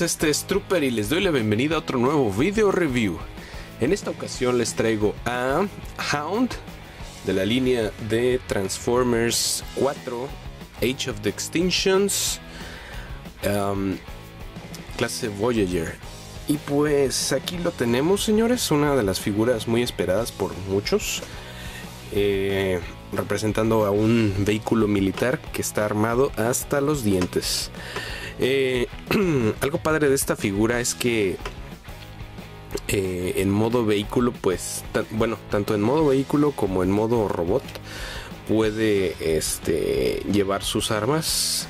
Este es Trooper y les doy la bienvenida a otro nuevo video review. En esta ocasión les traigo a Hound de la línea de Transformers 4 Age of the Extinctions um, clase Voyager. Y pues aquí lo tenemos, señores, una de las figuras muy esperadas por muchos. Eh, representando a un vehículo militar que está armado hasta los dientes. Eh, algo padre de esta figura es que eh, en modo vehículo, pues, bueno, tanto en modo vehículo como en modo robot, puede este, llevar sus armas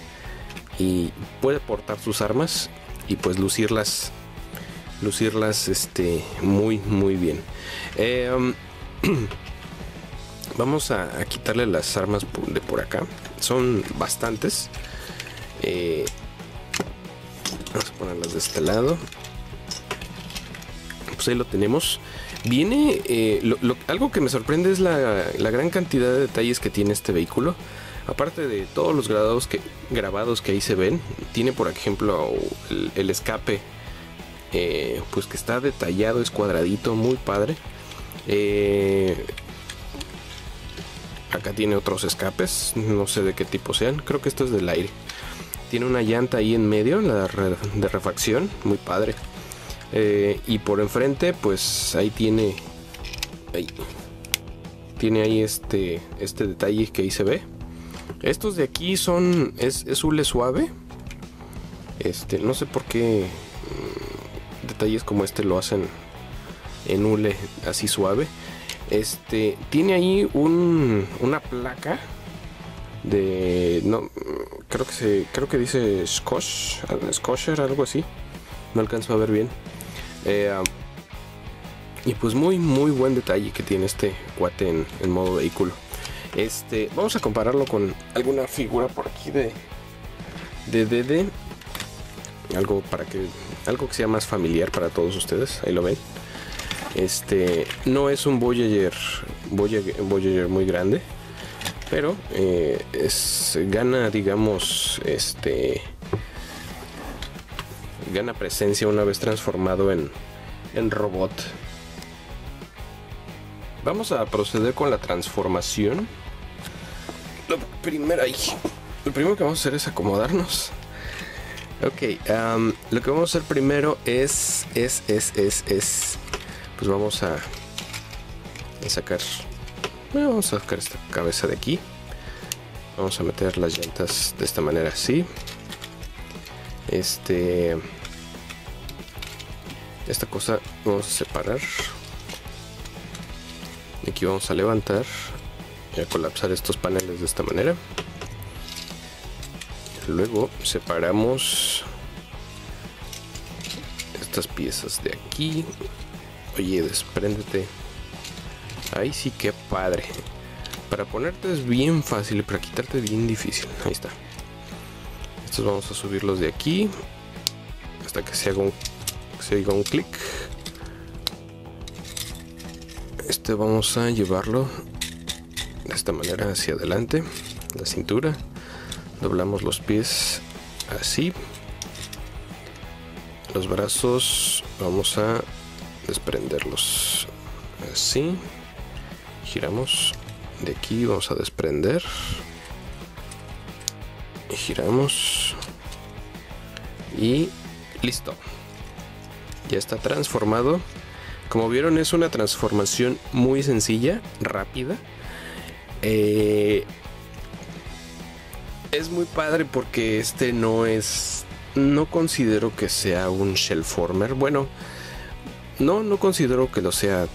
y puede portar sus armas y pues lucirlas lucirlas este muy muy bien. Em, vamos a, quitarle las armas de por acá. Son bastantes. Eh, vamos a ponerlas de este lado. Pues ahí lo tenemos. Viene eh, algo que me sorprende es la, gran cantidad de detalles que tiene este vehículo. Aparte de todos los grabados que, grabados que ahí se ven tiene por ejemplo el, escape eh, pues que está detallado es cuadradito muy padre. Acá tiene otros escapes, no sé de qué tipo sean, creo que esto es del aire. Tiene una llanta ahí en medio, la de refacción, muy padre. Eh, y por enfrente, pues ahí tiene. Ahí, tiene ahí este, este detalle que ahí se ve. Estos de aquí son. Es, es hule suave. Este, no sé por qué mm, detalles como este lo hacen en hule así suave. Este tiene ahí un, una placa de no creo que se creo que dice Scotch, Scotcher, algo así. No alcanzo a ver bien. Eh, y pues muy muy buen detalle que tiene este cuate en, modo vehículo. Este, vamos a compararlo con alguna figura por aquí de de DD. Algo para que algo que sea más familiar para todos ustedes. Ahí lo ven. Este no es un Voyager, Voyager, muy grande, pero eh, es, gana, digamos, este gana presencia una vez transformado en, en robot. Vamos a proceder con la transformación. Lo primero, lo primero que vamos a hacer es acomodarnos. Ok, lo que vamos a hacer primero es, es, es, es, es pues vamos a, sacar vamos a sacar esta cabeza de aquí. Vamos a meter las llantas de esta manera así. Este esta cosa vamos a separar. Aquí vamos a levantar y a colapsar estos paneles de esta manera. Luego separamos estas piezas de aquí. Oye, despréndete. Ahí sí que padre. Para ponerte es bien fácil, para quitarte bien difícil. Ahí está. Estos vamos a subirlos de aquí hasta que se haga un, se haga un clic. Este vamos a llevarlo de esta manera hacia adelante, la cintura. Doblamos los pies así. Los brazos vamos a desprenderlos así giramos de aquí vamos a desprender. Giramos. Y listo. Ya está transformado. Como vieron es una transformación muy sencilla rápida. Eh, es muy padre porque este no es no considero que sea un shellformer. Bueno no, no considero que lo sea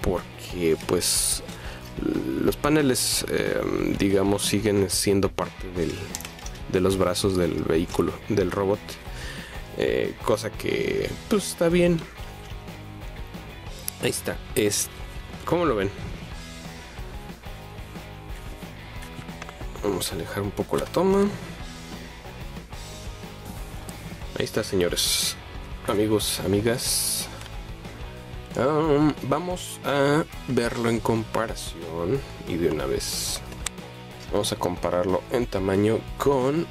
porque pues los paneles em, digamos siguen siendo parte del, de los brazos del vehículo, del robot. Eh, cosa que pues está bien. Ahí está. Es, ¿Cómo lo ven? Vamos a alejar un poco la toma. Ahí está, señores. Amigos, amigas. Vamos a verlo en comparación y de una vez vamos a compararlo en tamaño con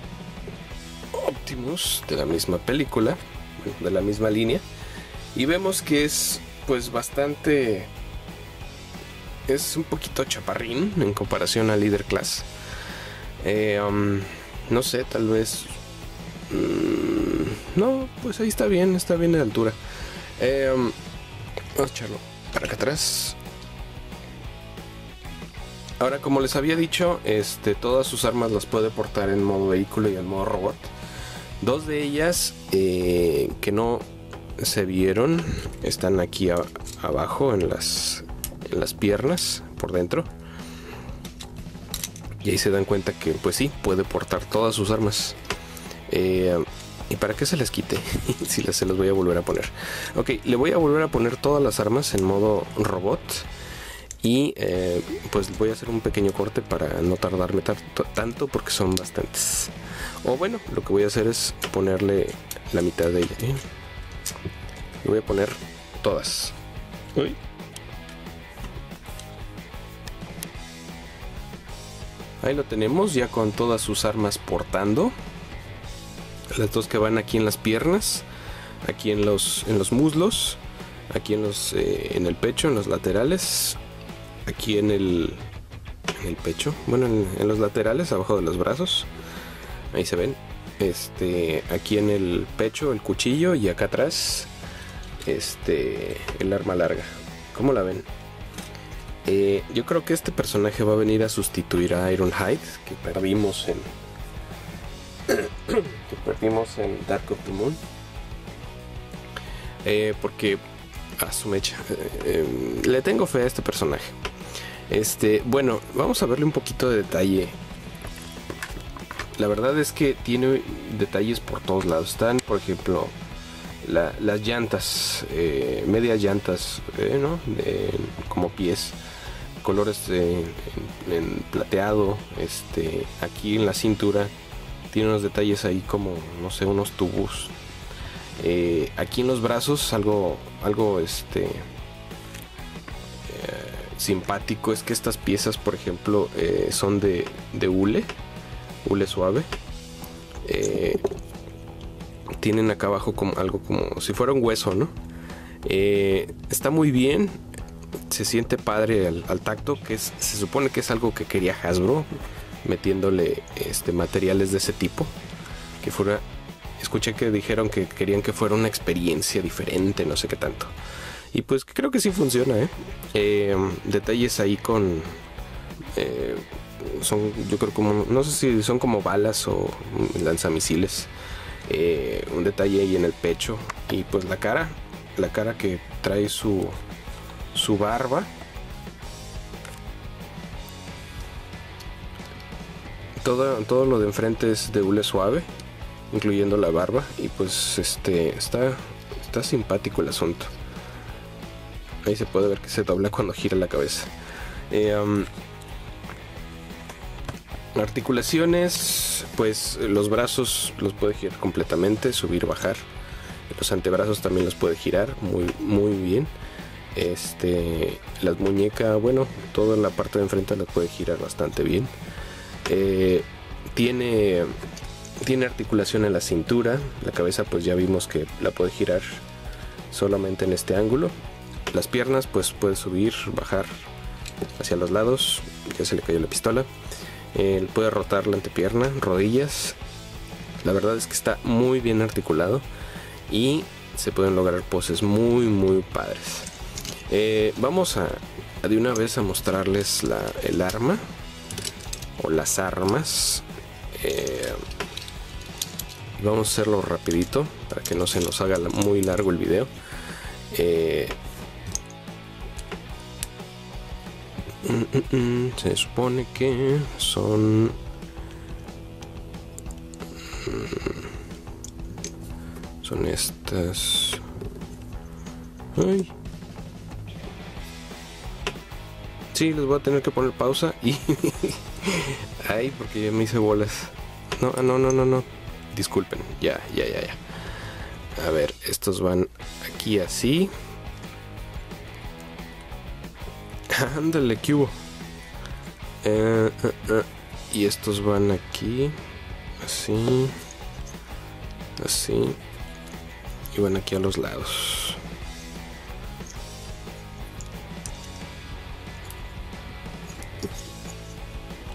Optimus de la misma película. de la misma línea. Y vemos que es pues bastante... Es un poquito chaparrín en comparación al Leader Class. Eh, no sé, tal vez... Mm, no, pues ahí está bien, está bien de altura. Eh, vamos a echarlo para acá atrás. Ahora, como les había dicho, este, todas sus armas las puede portar en modo vehículo y en modo robot. Dos de ellas eh, que no se vieron están aquí abajo en las, en las piernas, por dentro. Y ahí se dan cuenta que, pues sí, puede portar todas sus armas. Eh, ¿Y para qué se les quite? si se las voy a volver a poner. Ok, le voy a volver a poner todas las armas en modo robot. Y eh, pues voy a hacer un pequeño corte para no tardarme tanto porque son bastantes. O bueno, lo que voy a hacer es ponerle la mitad de ella. ¿eh? voy a poner todas. Ahí lo tenemos ya con todas sus armas portando. Las dos que van aquí en las piernas, aquí en los, en los muslos, aquí en, los, eh, en el pecho, en los laterales aquí en el, en el pecho, bueno, en, los laterales, abajo de los brazos. Ahí se ven. Este, aquí en el pecho el cuchillo y acá atrás este el arma larga. ¿Cómo la ven? Eh, yo creo que este personaje va a venir a sustituir a Ironhide que perdimos en perdimos en Dark of the Moon. Eh, porque a su mecha eh, le tengo fe a este personaje. Este, bueno, vamos a verle un poquito de detalle. La verdad es que tiene detalles por todos lados. Están, por ejemplo, las llantas, eh, medias llantas, ¿no? como pies, colores en, plateado. Este, aquí en la cintura tiene unos detalles ahí como, no sé, unos tubos. Eh, aquí en los brazos algo, algo, este simpático es que estas piezas, por ejemplo, eh, son de, de, hule, hule suave. Eh, tienen acá abajo como algo como si fuera un hueso, ¿no? Eh, está muy bien, se siente padre al, tacto, que se supone que es algo que quería Hasbro, metiéndole este, materiales de ese tipo, que fuera escuché que dijeron que querían que fuera una experiencia diferente, no sé qué tanto. Y pues creo que sí funciona, ¿eh? eh detalles ahí con... Eh, son, yo creo como... No sé si son como balas o lanzamisiles. Eh, un detalle ahí en el pecho. Y pues la cara. La cara que trae su, su barba. Todo, todo lo de enfrente es de hule suave. Incluyendo la barba. Y pues este está, está simpático el asunto. Ahí se puede ver que se dobla cuando gira la cabeza. Eh, articulaciones, pues los brazos los puede girar completamente, subir, bajar. Los antebrazos también los puede girar muy, muy bien. Este, las muñecas, bueno, toda la parte de enfrente las puede girar bastante bien. Eh, tiene, tiene articulación en la cintura, la cabeza pues ya vimos que la puede girar solamente en este ángulo las piernas pues puede subir, bajar hacia los lados, ya se le cayó la pistola. Puede rotar la antepierna, rodillas. La verdad es que está muy bien articulado y se pueden lograr poses muy muy padres. Eh, vamos a, de una vez a mostrarles el arma o las armas. Eh, vamos a hacerlo rapidito para que no se nos haga muy largo el video. Eh, se supone que son... Mm, son estas... Ay. Sí, les voy a tener que poner pausa y... Ay, porque ya me hice bolas. No, no, no, no, no. Disculpen. Ya, ya, ya, ya. A ver, estos van aquí así. Ándale, que hubo. Eh, eh, eh. Y estos van aquí. Así. Así. y van aquí a los lados.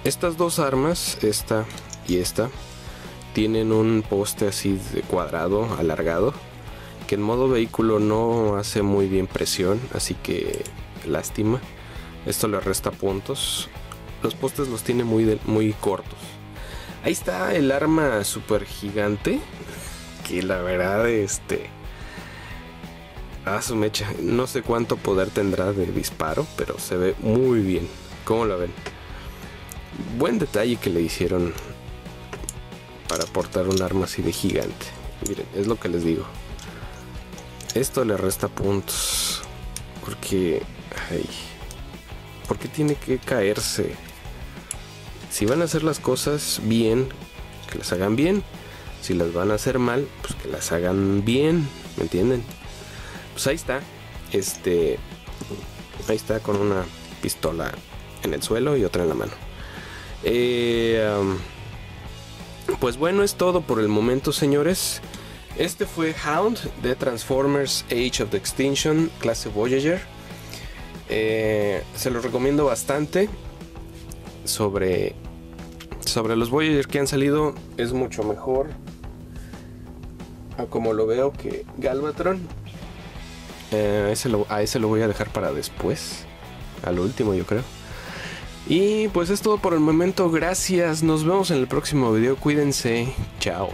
Estas dos armas, esta y esta, tienen un poste así de cuadrado, alargado, que en modo vehículo no hace muy bien presión, así que lástima. Esto le resta puntos. Los postes los tiene muy, muy cortos. Ahí está el arma super gigante. Que la verdad, este. A su mecha. No sé cuánto poder tendrá de disparo, pero se ve muy bien. ¿Cómo la ven? Buen detalle que le hicieron para portar un arma así de gigante. Miren, es lo que les digo. Esto le resta puntos. Porque... Ay, porque tiene que caerse? Si van a hacer las cosas bien, que las hagan bien. Si las van a hacer mal, pues que las hagan bien. ¿Me entienden? Pues ahí está. Este... Ahí está con una pistola en el suelo y otra en la mano. Eh, pues bueno, es todo por el momento, señores. Este fue Hound de Transformers Age of the Extinction, clase Voyager. Eh, se lo recomiendo bastante. Sobre, sobre los Voyager que han salido, es mucho mejor. A como lo veo que Galvatron. Eh, a ese lo voy a dejar para después. Al último, yo creo. Y pues es todo por el momento. Gracias. Nos vemos en el próximo video. Cuídense. Chao.